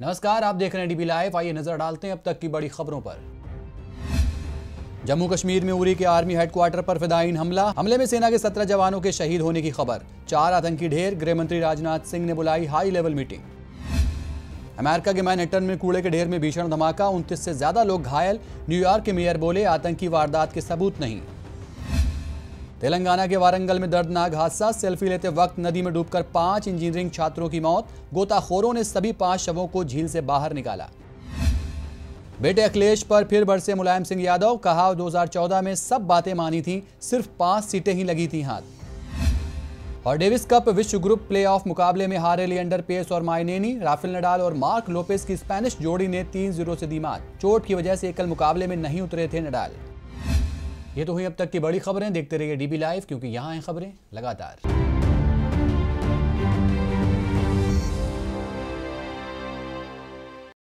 नमस्कार, आप देख रहे हैं डीबी लाइव आइए नज़र डालते हैं अब तक की बड़ी खबरों पर। जम्मू कश्मीर में उरी के आर्मी हेडक्वार्टर पर फिदाइन हमला। हमले में सेना के सत्रह जवानों के शहीद होने की खबर। चार आतंकी ढेर गृह मंत्री राजनाथ सिंह ने बुलाई हाई लेवल मीटिंग। अमेरिका के मैनहट्टन में कूड़े के ढेर में भीषण धमाका। उनतीस से ज़्यादा लोग घायल। न्यूयॉर्क के मेयर बोले, आतंकी वारदात के सबूत नहीं। तेलंगाना के वारंगल में दर्दनाक हादसा। सेल्फी लेते वक्त नदी में डूबकर पाँच इंजीनियरिंग छात्रों की मौत। गोताखोरों ने सभी पाँच शवों को झील से बाहर निकाला। बेटे अखिलेश पर फिर बरसे मुलायम सिंह यादव। कहा 2014 में सब बातें मानी थी, सिर्फ़ पाँच सीटें ही लगी थी हाथ। और डेविस कप विश्व ग्रुप प्लेऑफ मुकाबले में हारे लिएंडर पेस और माइनेनी राफेल नडाल और मार्क लोपेस की स्पेनिश जोड़ी ने तीन ज़ीरो से दी मात। चोट की वजह से एकल मुकाबले में नहीं उतरे थे नडाल। ये तो हुई अब तक की बड़ी खबरें, देखते रहिए डीबी लाइव क्योंकि यहाँ हैं खबरें, लगातार।